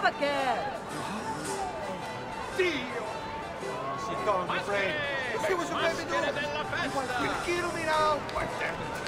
have. Dio! Si calls Fred. She a baby You kill me now.